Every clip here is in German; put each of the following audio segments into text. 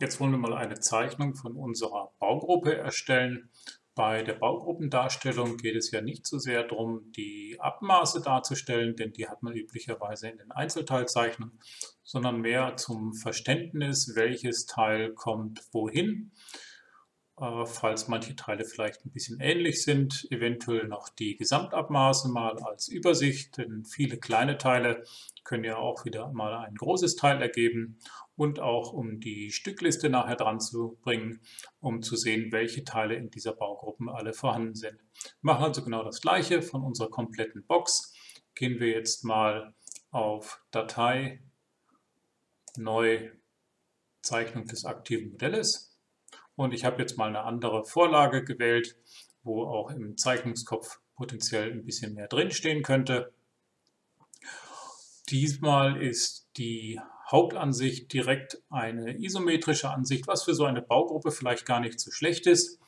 Jetzt wollen wir mal eine Zeichnung von unserer Baugruppe erstellen. Bei der Baugruppendarstellung geht es ja nicht so sehr darum, die Abmaße darzustellen, denn die hat man üblicherweise in den Einzelteilzeichnungen, sondern mehr zum Verständnis, welches Teil kommt wohin. Äh, falls manche Teile vielleicht ein bisschen ähnlich sind, eventuell noch die Gesamtabmaße mal als Übersicht, denn viele kleine Teile können ja auch wieder mal ein großes Teil ergeben und auch um die Stückliste nachher dran zu bringen, um zu sehen, welche Teile in dieser Baugruppe alle vorhanden sind. Wir machen also genau das gleiche von unserer kompletten Box. Gehen wir jetzt mal auf Datei, Neu, Zeichnung des aktiven Modells und ich habe jetzt mal eine andere Vorlage gewählt, wo auch im Zeichnungskopf potenziell ein bisschen mehr drinstehen könnte. Diesmal ist die Hauptansicht direkt eine isometrische Ansicht, was für so eine Baugruppe vielleicht gar nicht so schlecht ist.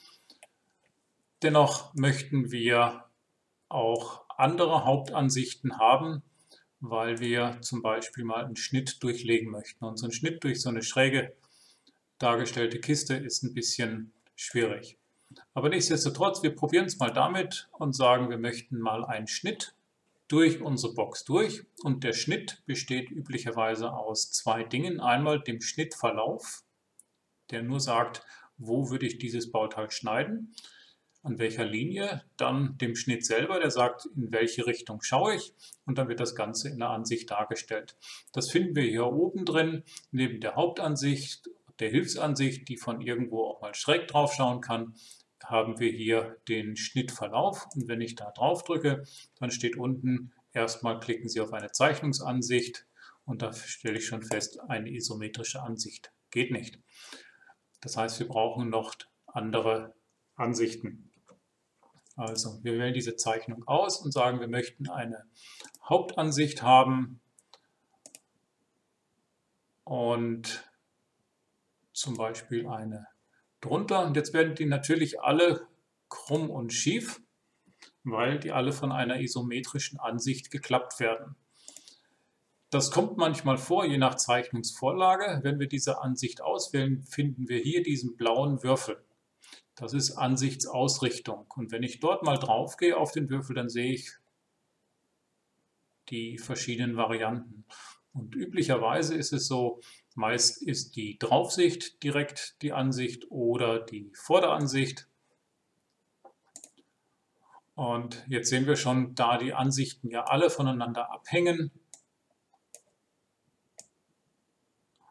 Dennoch möchten wir auch andere Hauptansichten haben, weil wir zum Beispiel mal einen Schnitt durchlegen möchten. Und so ein Schnitt durch so eine schräge dargestellte Kiste ist ein bisschen schwierig. Aber nichtsdestotrotz, wir probieren es mal damit und sagen, wir möchten mal einen Schnitt durch unsere Box durch. Und der Schnitt besteht üblicherweise aus zwei Dingen. Einmal dem Schnittverlauf, der nur sagt, wo würde ich dieses Bauteil schneiden, an welcher Linie, dann dem Schnitt selber, der sagt, in welche Richtung schaue ich und dann wird das Ganze in der Ansicht dargestellt. Das finden wir hier oben drin, neben der Hauptansicht der Hilfsansicht, die von irgendwo auch mal schräg drauf schauen kann, haben wir hier den Schnittverlauf. Und wenn ich da drauf drücke, dann steht unten, erstmal klicken Sie auf eine Zeichnungsansicht und da stelle ich schon fest, eine isometrische Ansicht geht nicht. Das heißt, wir brauchen noch andere Ansichten. Also wir wählen diese Zeichnung aus und sagen, wir möchten eine Hauptansicht haben und zum Beispiel eine drunter. Und jetzt werden die natürlich alle krumm und schief, weil die alle von einer isometrischen Ansicht geklappt werden. Das kommt manchmal vor, je nach Zeichnungsvorlage. Wenn wir diese Ansicht auswählen, finden wir hier diesen blauen Würfel. Das ist Ansichtsausrichtung. Und wenn ich dort mal drauf gehe auf den Würfel, dann sehe ich die verschiedenen Varianten. Und üblicherweise ist es so, Meist ist die Draufsicht direkt die Ansicht oder die Vorderansicht. Und jetzt sehen wir schon, da die Ansichten ja alle voneinander abhängen,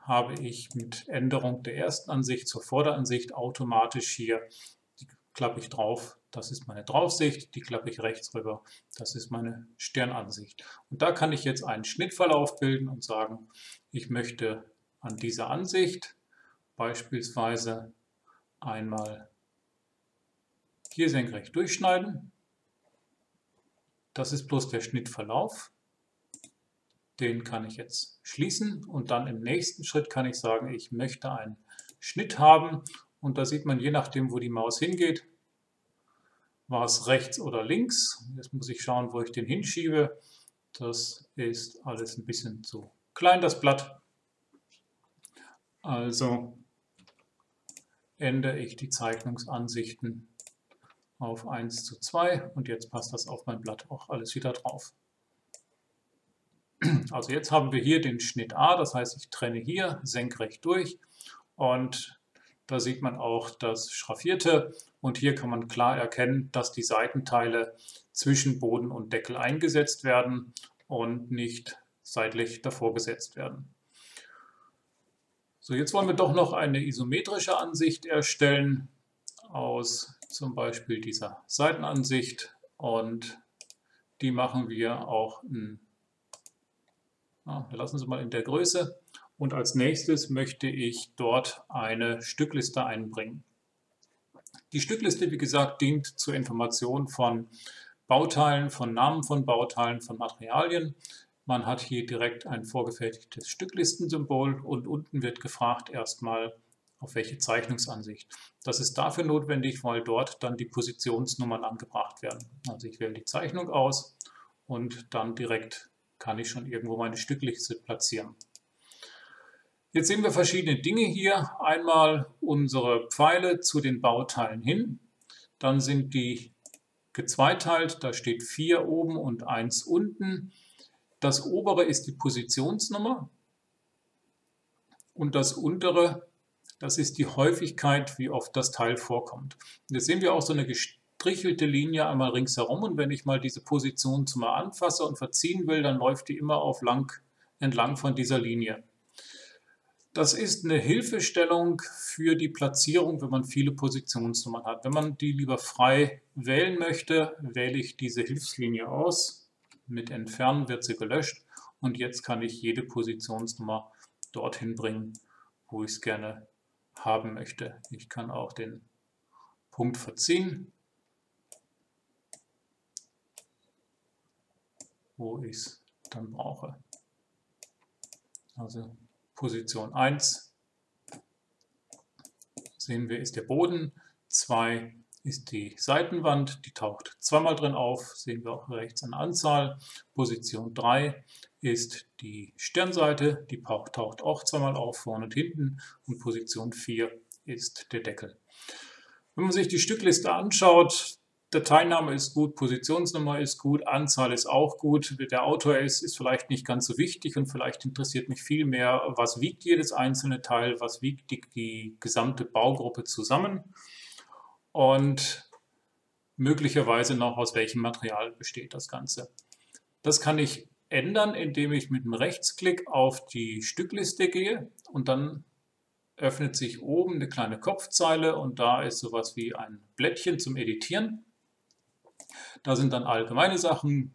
habe ich mit Änderung der ersten Ansicht zur Vorderansicht automatisch hier, die klappe ich drauf, das ist meine Draufsicht, die klappe ich rechts rüber, das ist meine Sternansicht. Und da kann ich jetzt einen Schnittverlauf bilden und sagen, ich möchte an dieser Ansicht beispielsweise einmal hier senkrecht durchschneiden. Das ist bloß der Schnittverlauf. Den kann ich jetzt schließen und dann im nächsten Schritt kann ich sagen, ich möchte einen Schnitt haben und da sieht man, je nachdem, wo die Maus hingeht, war es rechts oder links. Jetzt muss ich schauen, wo ich den hinschiebe. Das ist alles ein bisschen zu klein, das Blatt. Also ändere ich die Zeichnungsansichten auf 1 zu 2 und jetzt passt das auf mein Blatt auch alles wieder drauf. Also jetzt haben wir hier den Schnitt A, das heißt ich trenne hier senkrecht durch und da sieht man auch das Schraffierte und hier kann man klar erkennen, dass die Seitenteile zwischen Boden und Deckel eingesetzt werden und nicht seitlich davor gesetzt werden. So, jetzt wollen wir doch noch eine isometrische Ansicht erstellen aus zum Beispiel dieser Seitenansicht und die machen wir auch, in, na, wir lassen sie mal in der Größe und als nächstes möchte ich dort eine Stückliste einbringen. Die Stückliste, wie gesagt, dient zur Information von Bauteilen, von Namen von Bauteilen, von Materialien. Man hat hier direkt ein vorgefertigtes Stücklistensymbol und unten wird gefragt erstmal, auf welche Zeichnungsansicht. Das ist dafür notwendig, weil dort dann die Positionsnummern angebracht werden. Also ich wähle die Zeichnung aus und dann direkt kann ich schon irgendwo meine Stückliste platzieren. Jetzt sehen wir verschiedene Dinge hier. Einmal unsere Pfeile zu den Bauteilen hin. Dann sind die gezweiteilt. Da steht 4 oben und 1 unten. Das obere ist die Positionsnummer. Und das untere, das ist die Häufigkeit, wie oft das Teil vorkommt. Und jetzt sehen wir auch so eine gestrichelte Linie einmal ringsherum. Und wenn ich mal diese Position mal anfasse und verziehen will, dann läuft die immer auf lang, entlang von dieser Linie. Das ist eine Hilfestellung für die Platzierung, wenn man viele Positionsnummern hat. Wenn man die lieber frei wählen möchte, wähle ich diese Hilfslinie aus. Mit Entfernen wird sie gelöscht und jetzt kann ich jede Positionsnummer dorthin bringen, wo ich es gerne haben möchte. Ich kann auch den Punkt verziehen, wo ich es dann brauche. Also Position 1 sehen wir ist der Boden, 2 ist die Seitenwand, die taucht zweimal drin auf, sehen wir auch rechts eine Anzahl. Position 3 ist die Sternseite, die taucht auch zweimal auf, vorne und hinten. Und Position 4 ist der Deckel. Wenn man sich die Stückliste anschaut, Dateiname ist gut, Positionsnummer ist gut, Anzahl ist auch gut. Der Autor ist, ist vielleicht nicht ganz so wichtig und vielleicht interessiert mich viel mehr, was wiegt jedes einzelne Teil, was wiegt die, die gesamte Baugruppe zusammen und möglicherweise noch aus welchem Material besteht das Ganze. Das kann ich ändern, indem ich mit einem Rechtsklick auf die Stückliste gehe und dann öffnet sich oben eine kleine Kopfzeile und da ist sowas wie ein Blättchen zum Editieren. Da sind dann allgemeine Sachen,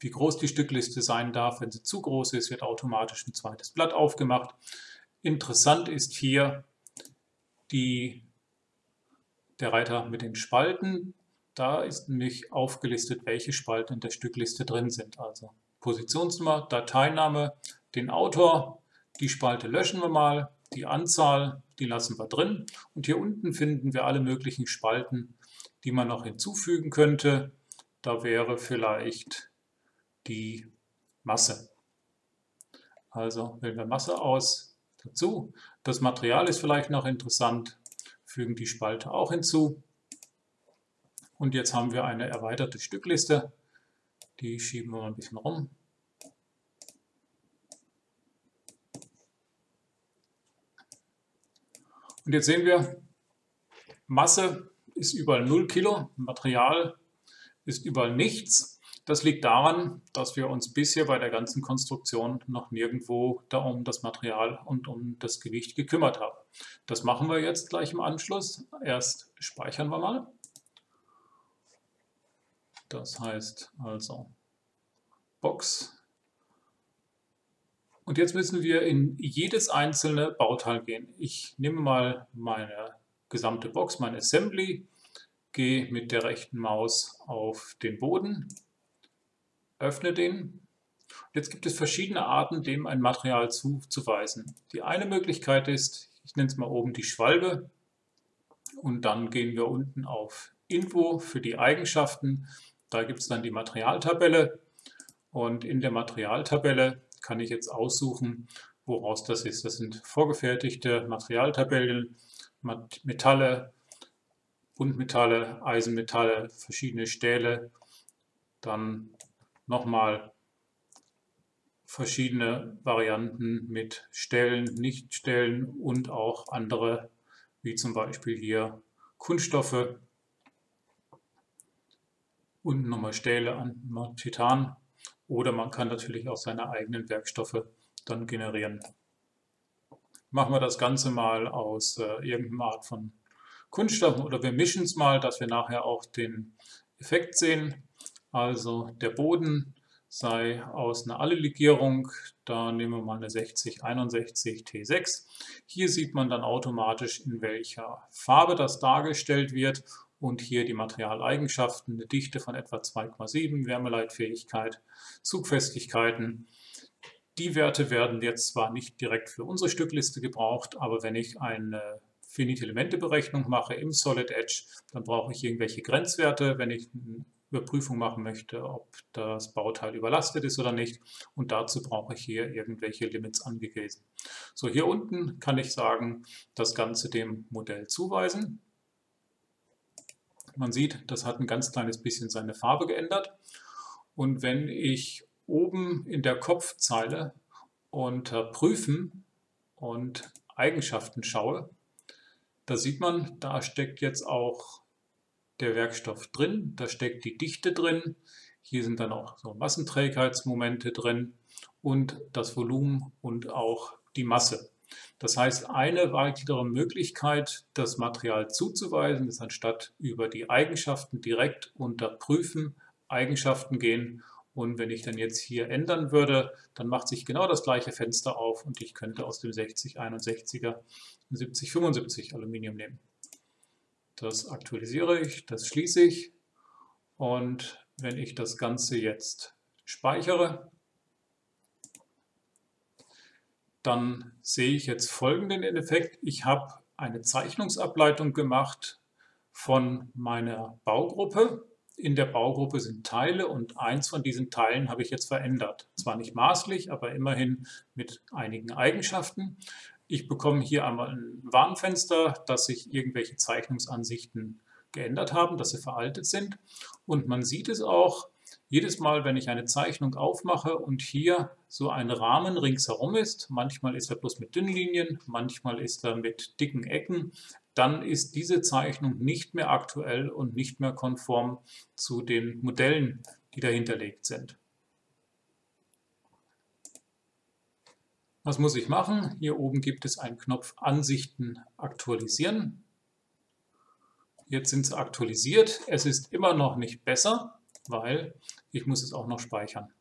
wie groß die Stückliste sein darf. Wenn sie zu groß ist, wird automatisch ein zweites Blatt aufgemacht. Interessant ist hier die, der Reiter mit den Spalten. Da ist nämlich aufgelistet, welche Spalten in der Stückliste drin sind. Also Positionsnummer, Dateiname, den Autor, die Spalte löschen wir mal, die Anzahl, die lassen wir drin. Und hier unten finden wir alle möglichen Spalten, die man noch hinzufügen könnte. Da wäre vielleicht die Masse. Also wählen wir Masse aus dazu. Das Material ist vielleicht noch interessant, fügen die Spalte auch hinzu. Und jetzt haben wir eine erweiterte Stückliste. Die schieben wir mal ein bisschen rum. Und jetzt sehen wir, Masse ist überall 0 Kilo, Material ist überall nichts. Das liegt daran, dass wir uns bisher bei der ganzen Konstruktion noch nirgendwo da um das Material und um das Gewicht gekümmert haben. Das machen wir jetzt gleich im Anschluss. Erst speichern wir mal. Das heißt also Box. Und jetzt müssen wir in jedes einzelne Bauteil gehen. Ich nehme mal meine gesamte Box, mein Assembly, gehe mit der rechten Maus auf den Boden, öffne den. Jetzt gibt es verschiedene Arten, dem ein Material zuzuweisen. Die eine Möglichkeit ist, ich nenne es mal oben die Schwalbe und dann gehen wir unten auf Info für die Eigenschaften. Da gibt es dann die Materialtabelle und in der Materialtabelle kann ich jetzt aussuchen, woraus das ist. Das sind vorgefertigte Materialtabellen Metalle, Buntmetalle, Eisenmetalle, verschiedene Stähle, dann nochmal verschiedene Varianten mit Stellen, Nichtstellen und auch andere, wie zum Beispiel hier Kunststoffe. Unten nochmal Stähle an Titan oder man kann natürlich auch seine eigenen Werkstoffe dann generieren machen wir das Ganze mal aus äh, irgendeiner Art von Kunststoff oder wir mischen es mal, dass wir nachher auch den Effekt sehen. Also der Boden sei aus einer Alle-Legierung, da nehmen wir mal eine 6061 T6. Hier sieht man dann automatisch, in welcher Farbe das dargestellt wird und hier die Materialeigenschaften, eine Dichte von etwa 2,7, Wärmeleitfähigkeit, Zugfestigkeiten, die Werte werden jetzt zwar nicht direkt für unsere Stückliste gebraucht, aber wenn ich eine Finite-Elemente-Berechnung mache im Solid Edge, dann brauche ich irgendwelche Grenzwerte. Wenn ich ein Überprüfung machen möchte, ob das Bauteil überlastet ist oder nicht. Und dazu brauche ich hier irgendwelche Limits angegeben. So, hier unten kann ich sagen, das Ganze dem Modell zuweisen. Man sieht, das hat ein ganz kleines bisschen seine Farbe geändert. Und wenn ich oben in der Kopfzeile unter Prüfen und Eigenschaften schaue, da sieht man, da steckt jetzt auch der Werkstoff drin, da steckt die Dichte drin, hier sind dann auch so Massenträgheitsmomente drin und das Volumen und auch die Masse. Das heißt, eine weitere Möglichkeit, das Material zuzuweisen, ist anstatt über die Eigenschaften direkt unter Prüfen Eigenschaften gehen. Und wenn ich dann jetzt hier ändern würde, dann macht sich genau das gleiche Fenster auf und ich könnte aus dem 6061er 7075 Aluminium nehmen. Das aktualisiere ich, das schließe ich und wenn ich das Ganze jetzt speichere, dann sehe ich jetzt folgenden Effekt. Ich habe eine Zeichnungsableitung gemacht von meiner Baugruppe. In der Baugruppe sind Teile und eins von diesen Teilen habe ich jetzt verändert. Zwar nicht maßlich, aber immerhin mit einigen Eigenschaften. Ich bekomme hier einmal ein Warnfenster, dass sich irgendwelche Zeichnungsansichten geändert haben, dass sie veraltet sind. Und man sieht es auch, jedes Mal, wenn ich eine Zeichnung aufmache und hier so ein Rahmen ringsherum ist, manchmal ist er bloß mit dünnen Linien, manchmal ist er mit dicken Ecken, dann ist diese Zeichnung nicht mehr aktuell und nicht mehr konform zu den Modellen, die dahinterlegt sind. Was muss ich machen? Hier oben gibt es einen Knopf Ansichten aktualisieren. Jetzt sind sie aktualisiert. Es ist immer noch nicht besser weil ich muss es auch noch speichern.